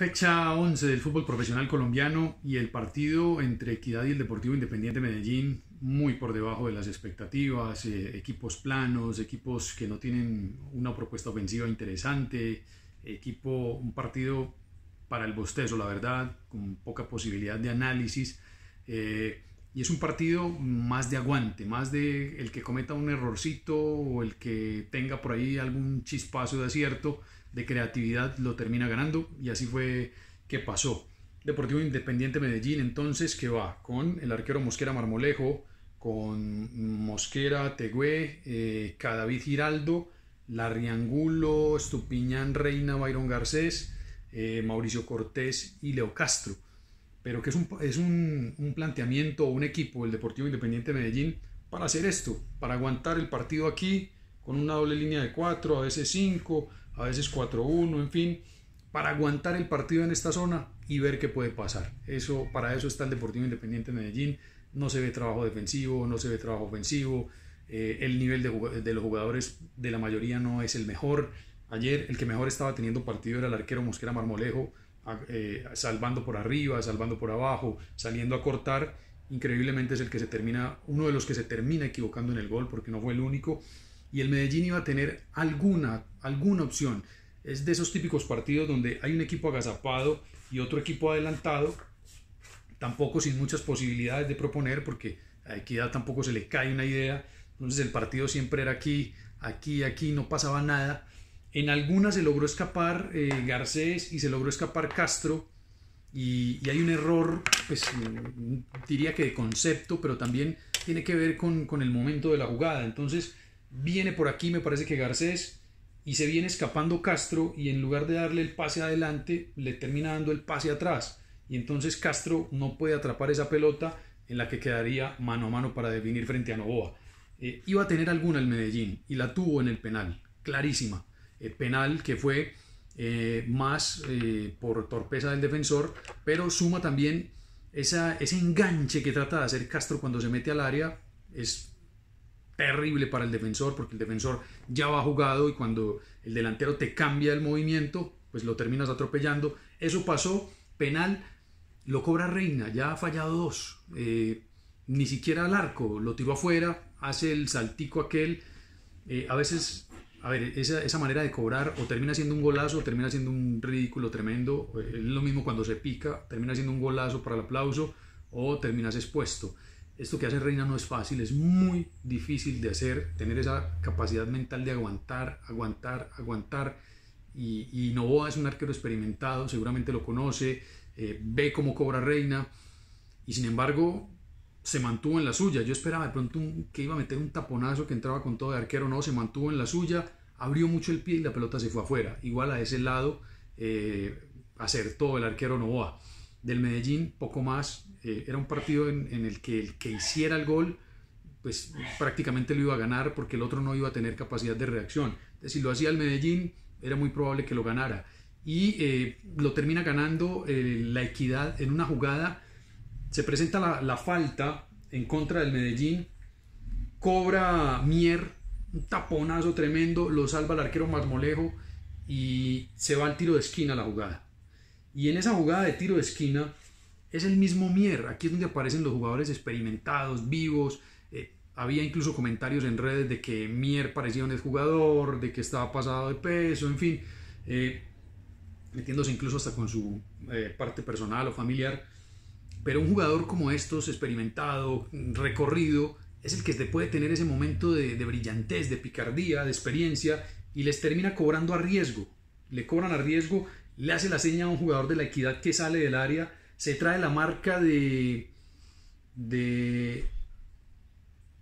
Fecha 11 del fútbol profesional colombiano y el partido entre Equidad y el Deportivo Independiente Medellín muy por debajo de las expectativas, eh, equipos planos, equipos que no tienen una propuesta ofensiva interesante, equipo, un partido para el bostezo, la verdad, con poca posibilidad de análisis. Eh, y es un partido más de aguante, más de el que cometa un errorcito o el que tenga por ahí algún chispazo de acierto de creatividad lo termina ganando y así fue que pasó. Deportivo Independiente Medellín entonces que va con el arquero Mosquera Marmolejo, con Mosquera Tegüe, eh, Cadavid Giraldo, Larriangulo, Estupiñán Reina, Byron Garcés, eh, Mauricio Cortés y Leo Castro. Pero que es un, es un, un planteamiento un equipo, el Deportivo Independiente Medellín, para hacer esto, para aguantar el partido aquí con una doble línea de 4, a veces 5, a veces 4-1, en fin, para aguantar el partido en esta zona y ver qué puede pasar. Eso, para eso está el Deportivo Independiente de Medellín. No se ve trabajo defensivo, no se ve trabajo ofensivo. Eh, el nivel de, de, los jugadores de la mayoría no es el mejor. Ayer el que mejor estaba teniendo partido era el arquero Mosquera Marmolejo, eh, salvando por arriba, salvando por abajo, saliendo a cortar. Increíblemente es el que se termina, uno de los que se termina equivocando en el gol porque no fue el único y el Medellín iba a tener alguna, alguna opción. Es de esos típicos partidos donde hay un equipo agazapado y otro equipo adelantado, tampoco sin muchas posibilidades de proponer, porque a Equidad tampoco se le cae una idea. Entonces el partido siempre era aquí, aquí, aquí, no pasaba nada. En algunas se logró escapar eh, Garcés y se logró escapar Castro. Y, y, hay un error, pues diría que de concepto, pero también tiene que ver con, con el momento de la jugada. Entonces Viene por aquí, me parece que Garcés, y se viene escapando Castro y en lugar de darle el pase adelante, le termina dando el pase atrás. Y entonces Castro no puede atrapar esa pelota en la que quedaría mano a mano para definir frente a Novoa. Eh, iba a tener alguna el Medellín y la tuvo en el penal, clarísima. Eh, penal que fue eh, más por torpeza del defensor, pero suma también esa, ese enganche que trata de hacer Castro cuando se mete al área. Es terrible para el defensor porque el defensor ya va jugado y cuando el delantero te cambia el movimiento, pues lo terminas atropellando. Eso pasó, penal, lo cobra Reina, ya ha fallado dos, eh, ni siquiera al arco, lo tiró afuera, hace el saltico aquel. Eh, a veces, a ver, esa, esa, manera de cobrar o termina siendo un golazo o termina siendo un ridículo tremendo. Es lo mismo cuando se pica, termina siendo un golazo para el aplauso o terminas expuesto. Esto que hace Reina no es fácil, es muy difícil de hacer, tener esa capacidad mental de aguantar, aguantar, aguantar. Y, y Novoa es un arquero experimentado, seguramente lo conoce, eh, ve cómo cobra Reina y sin embargo se mantuvo en la suya. Yo esperaba de pronto que iba a meter un taponazo que entraba con todo de arquero, no, se mantuvo en la suya, abrió mucho el pie y la pelota se fue afuera. Igual a ese lado eh, acertó el arquero Novoa. Del Medellín, poco más, eh, era un partido en, el que el que hiciera el gol, pues prácticamente lo iba a ganar porque el otro no iba a tener capacidad de reacción. si lo hacía el Medellín, era muy probable que lo ganara. Y eh, lo termina ganando eh, la equidad en una jugada. Se presenta la, la, falta en contra del Medellín. Cobra Mier, un taponazo tremendo, lo salva el arquero Marmolejo y se va al tiro de esquina la jugada. Y en esa jugada de tiro de esquina, es el mismo Mier. Aquí es donde aparecen los jugadores experimentados, vivos. Eh, había incluso comentarios en redes de que Mier parecía un exjugador, de que estaba pasado de peso, en fin, eh, metiéndose incluso hasta con su eh, parte personal o familiar. Pero un jugador como estos, experimentado, recorrido, es el que puede tener ese momento de, de brillantez, de picardía, de experiencia y les termina cobrando a riesgo. Le cobran a riesgo, le hace la seña a un jugador de la equidad que sale del área se trae la marca de, de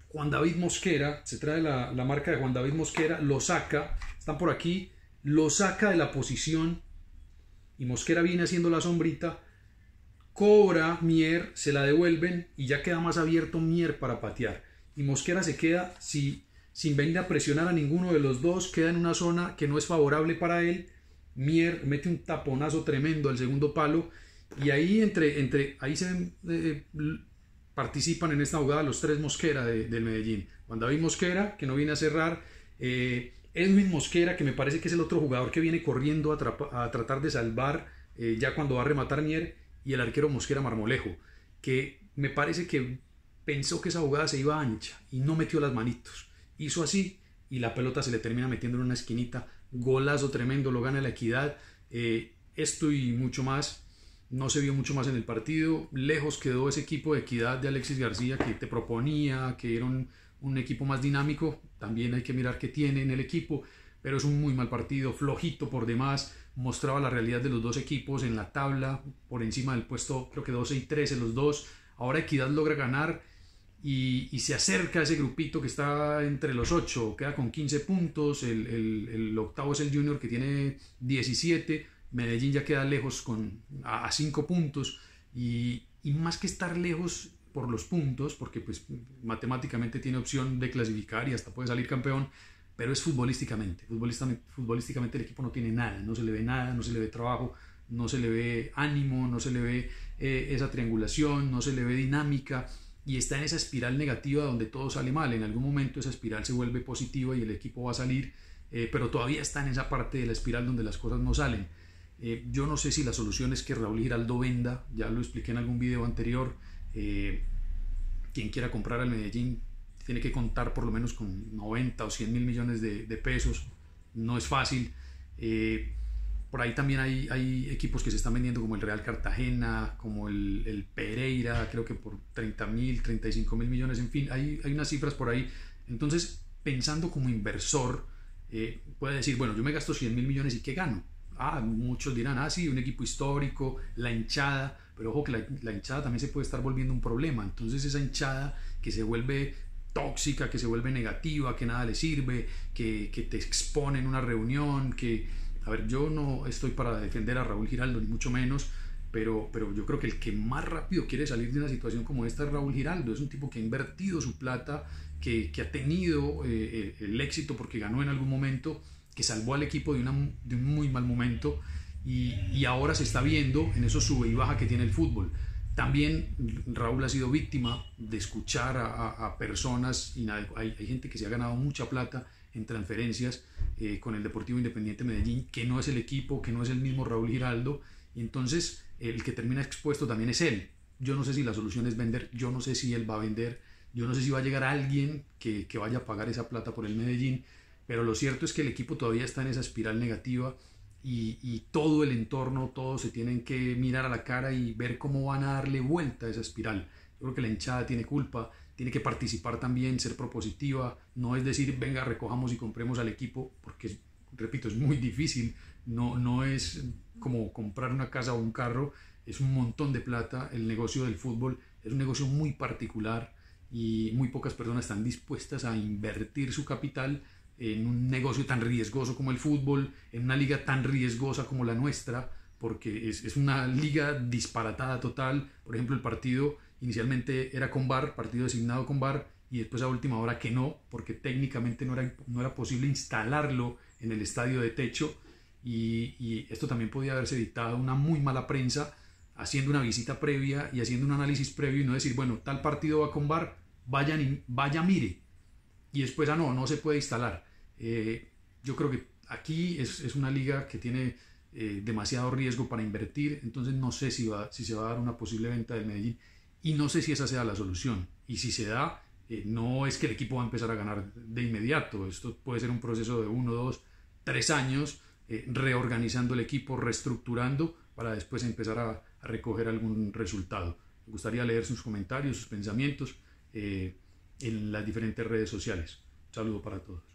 Juan David Mosquera, se trae la, marca de Juan David Mosquera, lo saca, están por aquí, lo saca de la posición y Mosquera viene haciendo la sombrita, cobra Mier, se la devuelven y ya queda más abierto Mier para patear. Y Mosquera se queda si, sin venir a presionar a ninguno de los dos, queda en una zona que no es favorable para él. Mier mete un taponazo tremendo al segundo palo y ahí entre, entre ahí se eh, participan en esta jugada los tres Mosquera del Medellín. Juan David Mosquera, que no viene a cerrar. Eh, Edwin Mosquera, que me parece que es el otro jugador que viene corriendo a, tratar de salvar eh, ya cuando va a rematar Mier, y el arquero Mosquera Marmolejo, que me parece que pensó que esa jugada se iba ancha y no metió las manitos. Hizo así y la pelota se le termina metiendo en una esquinita. Golazo tremendo, lo gana la equidad. Eh, esto y mucho más. No se vio mucho más en el partido. Lejos quedó ese equipo de equidad de Alexis García que te proponía, que era un, un equipo más dinámico. También hay que mirar qué tiene en el equipo pero es un muy mal partido, flojito por demás, mostraba la realidad de los dos equipos en la tabla, por encima del puesto creo que 12 y 13 los dos, ahora Equidad logra ganar y, se acerca a ese grupito que está entre los 8, queda con 15 puntos, el, el, octavo es el Junior que tiene 17, Medellín ya queda lejos con, a, 5 puntos y, más que estar lejos por los puntos, porque pues matemáticamente tiene opción de clasificar y hasta puede salir campeón, pero es futbolísticamente. futbolísticamente. el equipo no tiene nada, no se le ve nada, no se le ve trabajo, no se le ve ánimo, no se le ve eh, esa triangulación, no se le ve dinámica y está en esa espiral negativa donde todo sale mal. En algún momento esa espiral se vuelve positiva y el equipo va a salir, eh, pero todavía está en esa parte de la espiral donde las cosas no salen. Eh, yo no sé si la solución es que Raúl Giraldo venda, ya lo expliqué en algún video anterior. quien quiera comprar al Medellín tiene que contar por lo menos con 90 o 100 mil millones de, pesos, no es fácil. Eh, por ahí también hay, hay, equipos que se están vendiendo como el Real Cartagena, como el, Pereira, creo que por 30 mil, 35 mil millones, en fin, hay, hay, unas cifras por ahí. Entonces, pensando como inversor, eh, puede decir, bueno, yo me gasto 100 mil millones y ¿qué gano? Ah, muchos dirán, ah, sí, un equipo histórico, la hinchada, pero ojo que la, la hinchada también se puede estar volviendo un problema. Entonces, esa hinchada que se vuelve tóxica, que se vuelve negativa, que nada le sirve, que, que, te expone en una reunión, que, a ver, yo no estoy para defender a Raúl Giraldo, ni mucho menos, pero, pero yo creo que el que más rápido quiere salir de una situación como esta es Raúl Giraldo, es un tipo que ha invertido su plata, que, que ha tenido eh, el éxito porque ganó en algún momento, que salvó al equipo de, una, de un muy mal momento y, y ahora se está viendo en eso sube y baja que tiene el fútbol. También Raúl ha sido víctima de escuchar a, personas, y hay, hay, gente que se ha ganado mucha plata en transferencias eh, con el Deportivo Independiente Medellín, que no es el equipo, que no es el mismo Raúl Giraldo, y entonces el que termina expuesto también es él. Yo no sé si la solución es vender, yo no sé si él va a vender, yo no sé si va a llegar alguien que, que vaya a pagar esa plata por el Medellín, pero lo cierto es que el equipo todavía está en esa espiral negativa y, todo el entorno, todos se tienen que mirar a la cara y ver cómo van a darle vuelta a esa espiral. Yo creo que la hinchada tiene culpa, tiene que participar también, ser propositiva, no es decir, venga, recojamos y compremos al equipo, porque, repito, es muy difícil, no, no es como comprar una casa o un carro, es un montón de plata, el negocio del fútbol es un negocio muy particular y muy pocas personas están dispuestas a invertir su capital en un negocio tan riesgoso como el fútbol, en una liga tan riesgosa como la nuestra, porque es, es, una liga disparatada total. Por ejemplo, el partido inicialmente era con VAR, partido designado con VAR, y después a última hora que no, porque técnicamente no era, no era posible instalarlo en el estadio de techo, y, y esto también podía haberse evitado una muy mala prensa haciendo una visita previa y haciendo un análisis previo y no decir, bueno, tal partido va con VAR, vayan vaya mire, y después, ah, no, no se puede instalar. Eh, yo creo que aquí es, es una liga que tiene eh, demasiado riesgo para invertir, entonces no sé si, va, si se va a dar una posible venta del Medellín y no sé si esa sea la solución. Y si se da, eh, no es que el equipo va a empezar a ganar de inmediato, esto puede ser un proceso de uno, dos, tres años, reorganizando el equipo, reestructurando para después empezar a, a, recoger algún resultado. Me gustaría leer sus comentarios, sus pensamientos en las diferentes redes sociales. Un saludo para todos.